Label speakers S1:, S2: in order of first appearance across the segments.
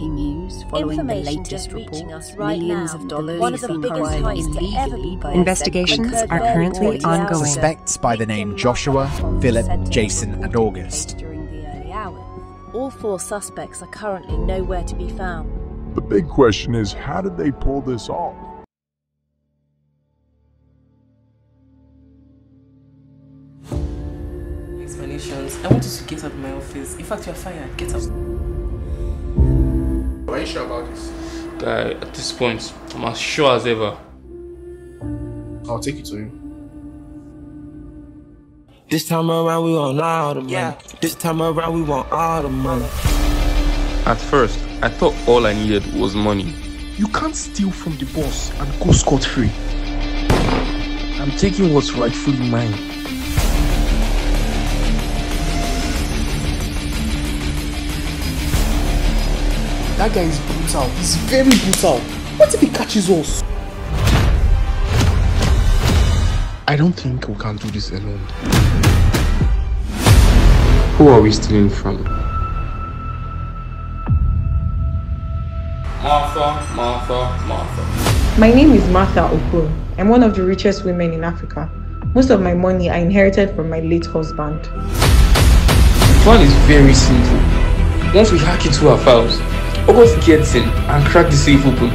S1: breaking news following the latest
S2: reaching
S1: reports.
S2: us right
S1: Millions
S2: now
S1: of dollars
S2: one of
S1: have
S2: the
S1: been
S2: biggest
S1: acquired
S2: heists to ever
S1: illegally by
S3: Investigations are currently ongoing.
S4: Suspects by the name Joshua, Philip, Jason, and August.
S2: During the early hours. All four suspects are currently nowhere to be found.
S5: The big question is how did they pull this off?
S6: explanations. I want you to get out of my office. In fact, you're fired. Get out.
S7: Are you sure about this?
S8: Guy, at this point, I'm as sure as ever.
S7: I'll take you to him.
S9: This time around we want all the money.
S6: Yeah.
S9: This time around we want all the money.
S8: At first, I thought all I needed was money.
S7: You can't steal from the boss and go scot free. I'm taking what's rightfully mine. That guy is brutal. He's very brutal. What if he catches us? I don't think we can do this alone.
S8: Who are we stealing from? Martha, Martha, Martha.
S10: My name is Martha Okoro. I'm one of the richest women in Africa. Most of my money I inherited from my late husband.
S8: The plan is very simple. Once we hack into our files, August gets in and crack the safe open.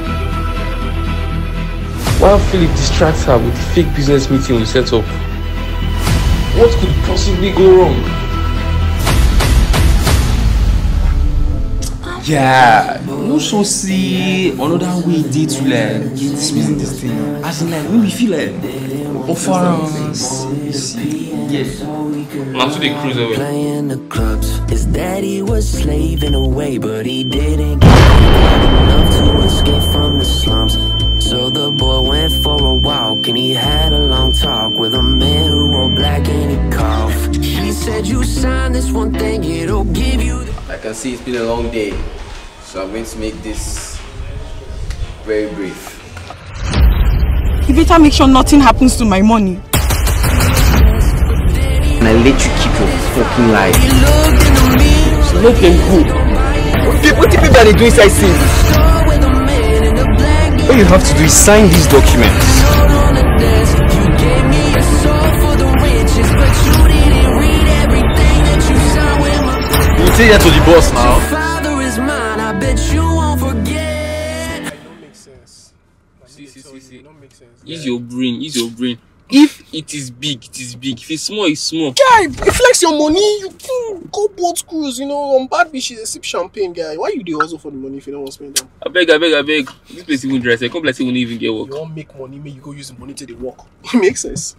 S8: While Philip distracts her with the fake business meeting we set up. What could possibly go wrong?
S11: Yeah, no so see another way dey to like get spend this thing. As in like when we feel like offer us, yeah.
S8: Now to the cruise away.
S9: Playing the clubs. His daddy was slaving away, but he didn't get enough to escape from the slums. So the boy went for a walk and he had a long talk with a man who wore black and he coughed. She said, You sign this one thing, it'll give you.
S12: I can see it's been a long day, so I'm going to make this very brief.
S13: You better make sure nothing happens to my money.
S11: And I let you keep your fucking life.
S9: So
S11: let them go. What the, what the people are they doing inside scenes? All you have to do is sign these documents.
S9: I bet you won't forget.
S8: See, see, see, see. Use your brain, use your brain. If it is big, it is big. If it's small, it's small.
S7: Guy, flex your money, you can go boat cruise, you know, on bad beaches, sip champagne, guy. Why you dey hustle for the money if you don't want to spend them?
S8: I beg, I beg, I beg. This place even dry. I come like say we won't even get work.
S7: You want make money, may you go use the money to the work. It makes sense.